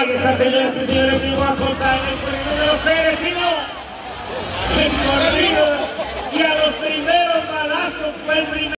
Ahí está, señoras y señores, que llegó a cortar el corredor de los perecinos. El corrido y a los primeros balazos fue el primero.